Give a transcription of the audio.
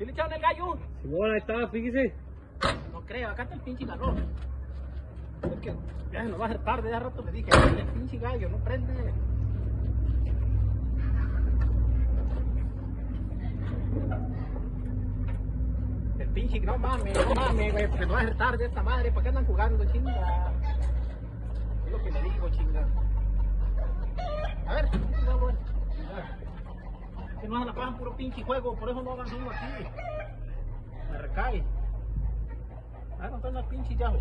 el gallo. Simón, ahí está, fíjese. No creo, acá está el pinche galón. Es que ya nos va a hacer tarde, ya rato le dije, el pinche gallo no prende. El pinche, no mames, no mames, güey, porque nos va a hacer tarde esta madre, ¿para qué andan jugando, chinga? Es lo que le digo, chinga. A ver, no, güey. Que no se la pagan puro pinche juego, por eso no hagan uno aquí. Me recae. Ah, no están las pinches llaves.